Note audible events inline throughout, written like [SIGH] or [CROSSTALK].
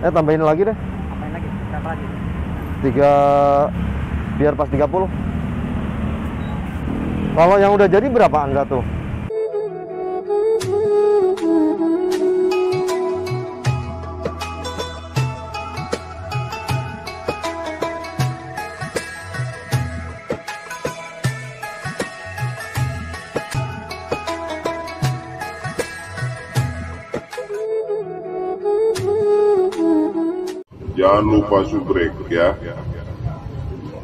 Eh tambahin lagi deh. Apain lagi? Berapa lagi? Tiga biar pas 30. Kalau yang udah jadi berapaan satu? Jangan lupa subrek ya.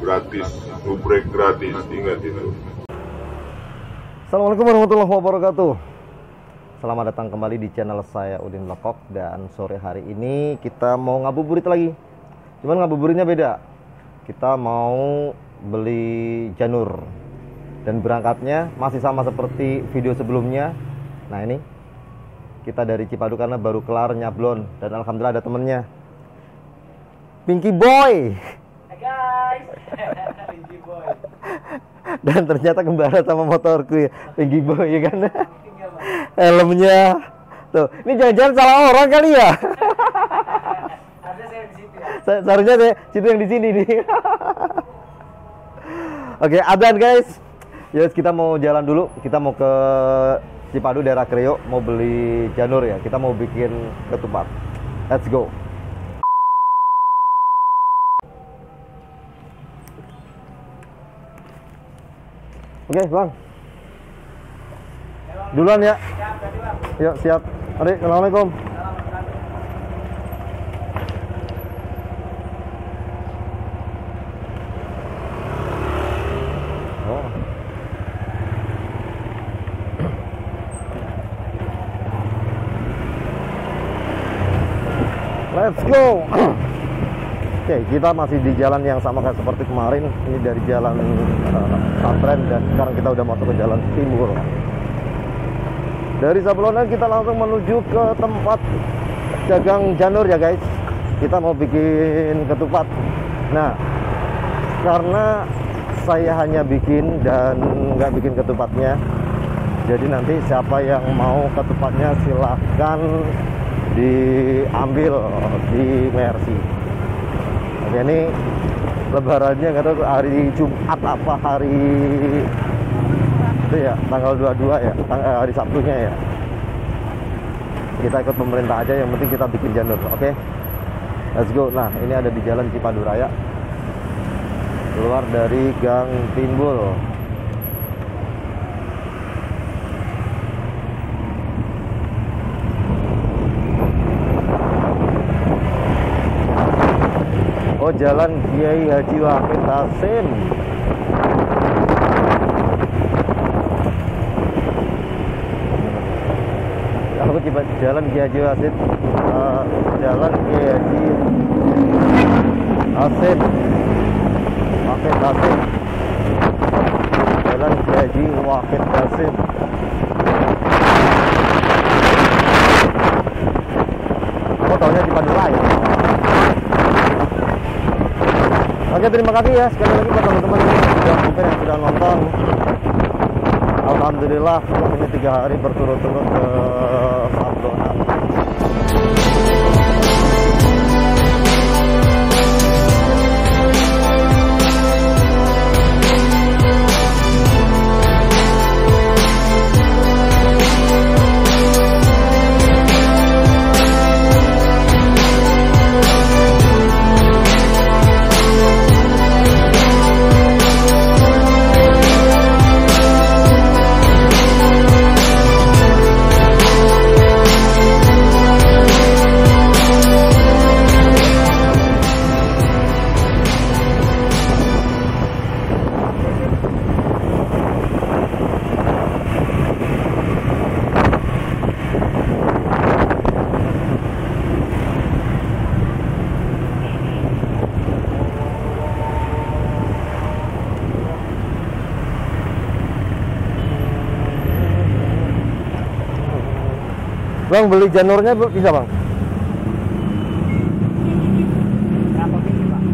Gratis, subrek gratis, ingat itu. Assalamualaikum warahmatullahi wabarakatuh. Selamat datang kembali di channel saya Udin Lekok dan sore hari ini kita mau ngabuburit lagi. Cuman ngabuburitnya beda. Kita mau beli janur dan berangkatnya masih sama seperti video sebelumnya. Nah ini kita dari Cipadu karena baru kelar nyablon dan alhamdulillah ada temennya. Pinky Boy. Hai guys. [LAUGHS] Pinky boy. Dan ternyata kembaran sama motorku ya, Pinky Boy ya kan. Helmnya tuh ini jangan-jangan salah orang kali ya ya. Se- seharusnya saya situ yang di sini nih oke adan guys yes kita mau jalan dulu kita mau ke Cipadu daerah Kreo mau beli janur ya kita mau bikin ketupat let's go Oke, Bang. Duluan ya. Siap. Yuk, siap. Adik, Assalamualaikum. Oh. [CLEARS THROAT] Let's go. [CLEARS THROAT] Oke, kita masih di jalan yang sama kayak seperti kemarin. Ini dari jalan uh, dan sekarang kita udah masuk ke jalan timur. Dari Sablonan kita langsung menuju ke tempat dagang janur ya guys. Kita mau bikin ketupat. Nah, karena saya hanya bikin dan nggak bikin ketupatnya, jadi nanti siapa yang mau ketupatnya silahkan diambil di Mercy. Ini lebarannya tahu hari Jumat apa hari itu ya tanggal 22 ya tang- eh, hari Sabtunya ya. Kita ikut pemerintah aja yang penting kita bikin janur oke? Let's go. Nah ini ada di jalan Cipadu Raya keluar dari Gang Timbul Oh jalan Kiai Haji Wahid Hasim aku coba jalan Kiai Haji Wasit Eh, jalan Kiai Haji Hasim Wahid Hasim jalan Kiai Haji Wahid Hasim aku tahunya di Paduraya Oke terima kasih ya sekali lagi buat teman-teman yang sudah yang sudah nonton Alhamdulillah ini tiga hari berturut-turut ke Sablonan. Bang beli janurnya bisa bang? Berapa biji bang?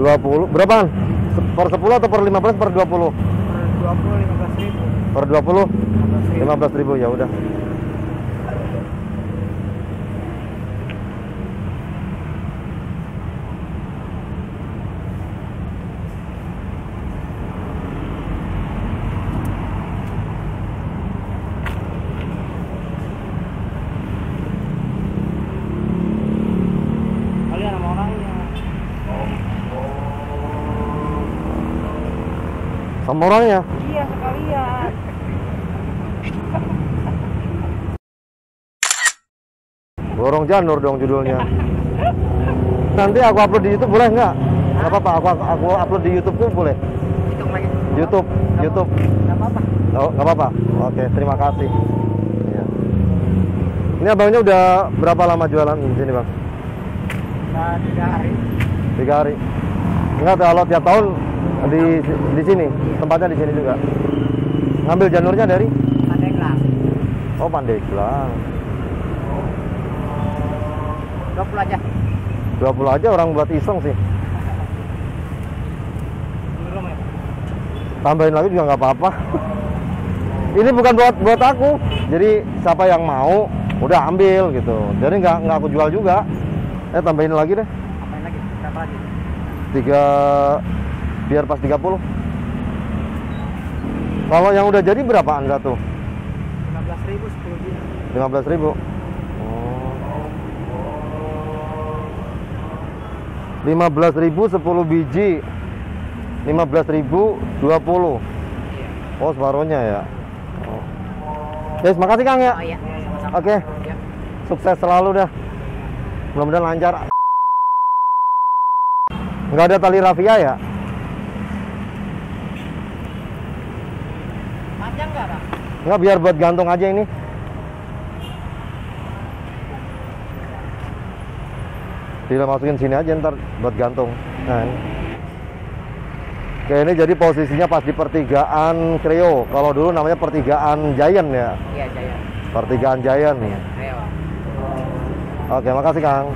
20 berapaan? Se- Per 10 atau per 15 per 20? Per 20 15 ribu. Per 20? 15 ribu. 15 ribu ya udah. Sama orangnya Iya sekalian. Gorong Janur dong judulnya. Nanti aku upload di YouTube boleh nggak? Nggak apa-apa, aku, aku upload di YouTube pun boleh. YouTube, YouTube. Gak apa-apa. Oh, nggak apa-apa. Oke, terima kasih. Iya. Ini abangnya udah berapa lama jualan di sini bang? Nah, tiga hari. Tiga hari. Enggak kalau tiap tahun di di sini, tempatnya di sini juga. Ngambil janurnya dari? Pandeglang. Oh Pandeglang. 20 aja. 20 aja orang buat iseng sih. Ya. tambahin lagi juga nggak apa-apa ini bukan buat buat aku jadi siapa yang mau udah ambil gitu jadi nggak nggak aku jual juga eh tambahin lagi deh Apain lagi? Berapa lagi? tiga biar pas 30 kalau yang udah jadi berapaan satu 15 ribu 10 biji. 15 ribu lima belas ribu 10 biji 15 ribu 20 Iya. oh separuhnya ya oh. Guys, makasih Kang ya Oh iya. Oke, Iya. sukses selalu dah. Mudah-mudahan lancar. Nggak ada tali rafia ya? Panjang nggak bang? Nggak biar buat gantung aja ini. Tidak masukin sini aja ntar buat gantung. Nah, ini. Oke, ini jadi posisinya pas di pertigaan Kreo. Kalau dulu namanya pertigaan Giant ya. Iya Jaya. Pertigaan Giant nih. Ayo. Oke, makasih Kang.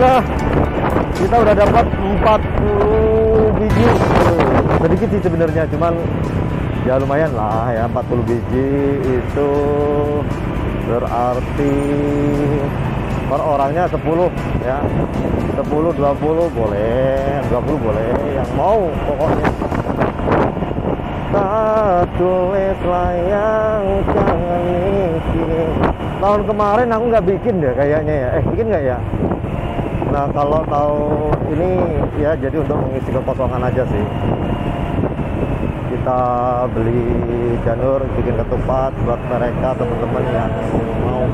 Alhamdulillah kita udah dapat 40 biji. Sedikit sih sebenarnya cuman ya lumayan lah ya 40 biji itu berarti per orangnya 10 ya. 10 20 boleh 20 boleh yang mau pokoknya. Tak tulis layang jangan mikir. Tahun kemarin aku nggak bikin deh kayaknya ya. Eh bikin nggak ya nah kalau tahu ini ya jadi untuk mengisi kekosongan aja sih. Kita beli janur bikin ketupat buat mereka teman-teman yang mau.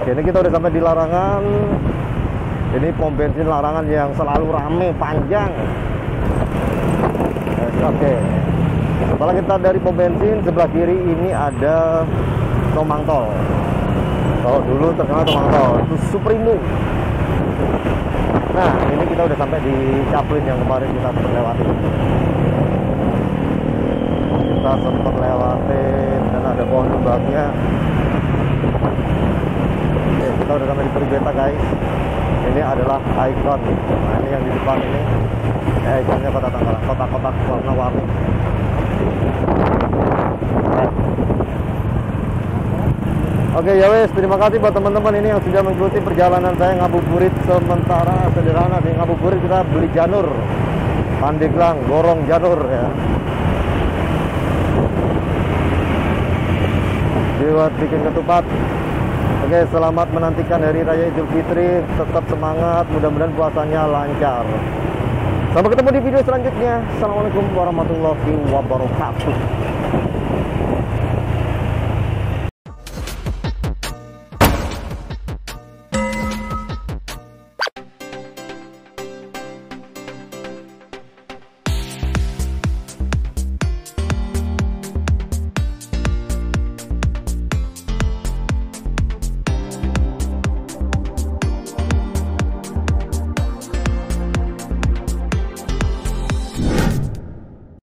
Oke, ini kita udah sampai di larangan. Ini pom bensin larangan yang selalu rame panjang. Oke. Setelah kita dari pom bensin sebelah kiri ini ada Tomang Tol kalau dulu terkenal Tomang Tol itu Supremo Nah, ini kita udah sampai di Chaplin yang kemarin kita sempat lewatin. Kita sempat lewatin dan ada pohon tumbangnya. Oke, kita udah sampai di Tribeta guys. Ini adalah ikon. Nah, ini yang di depan ini ya, ikonnya kota Tangerang, kotak-kotak warna-warni. Oke ya wes, terima kasih buat teman-teman ini yang sudah mengikuti perjalanan saya ngabuburit sementara sederhana di ngabuburit kita beli janur Pandeglang, gorong janur ya. Buat bikin ketupat. Oke, selamat menantikan hari raya Idul Fitri. Tetap semangat, mudah-mudahan puasanya lancar. Sampai ketemu di video selanjutnya. Assalamualaikum warahmatullahi wabarakatuh.